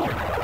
you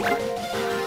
うん。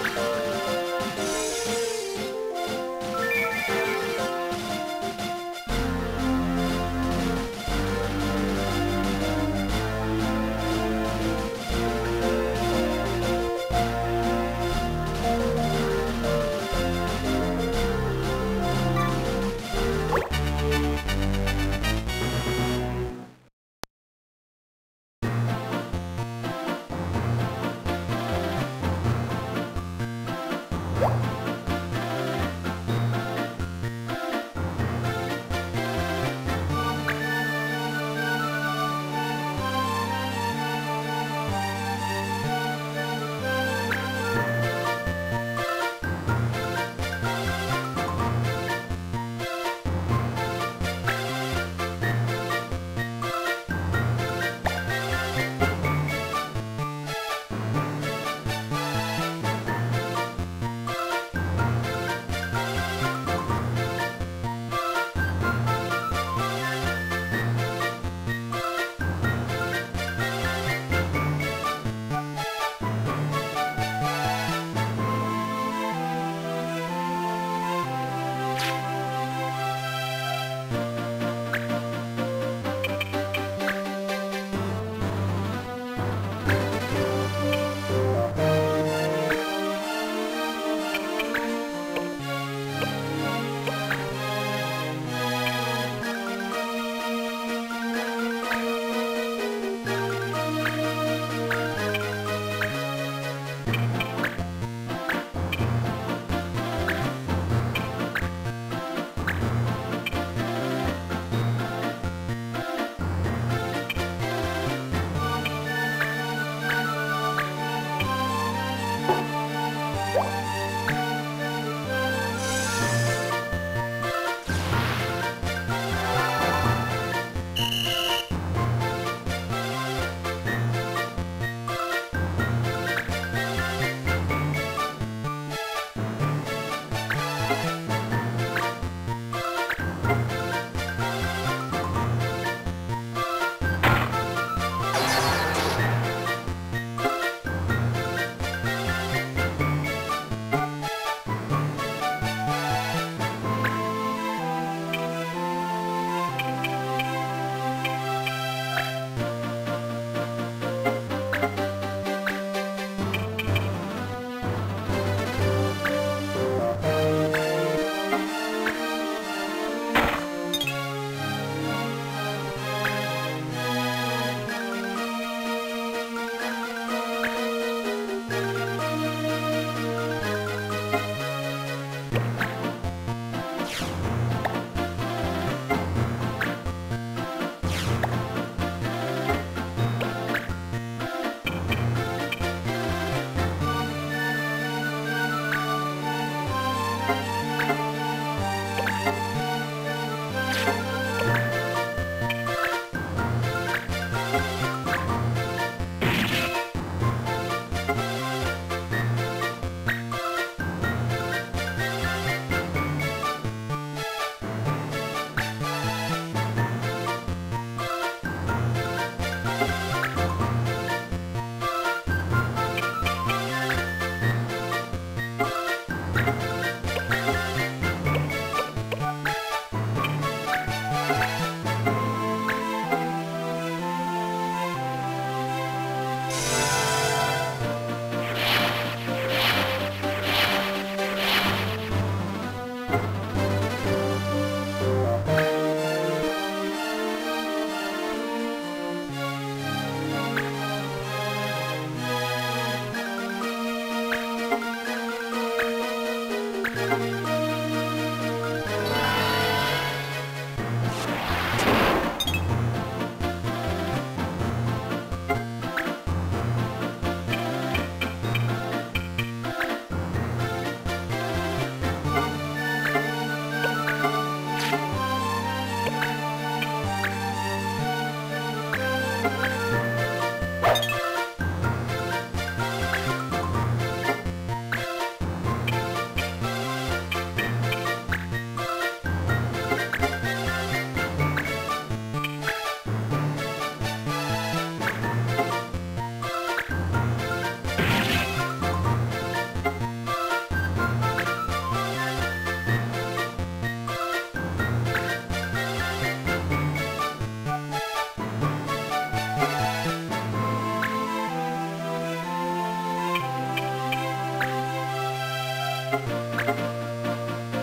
ピッ!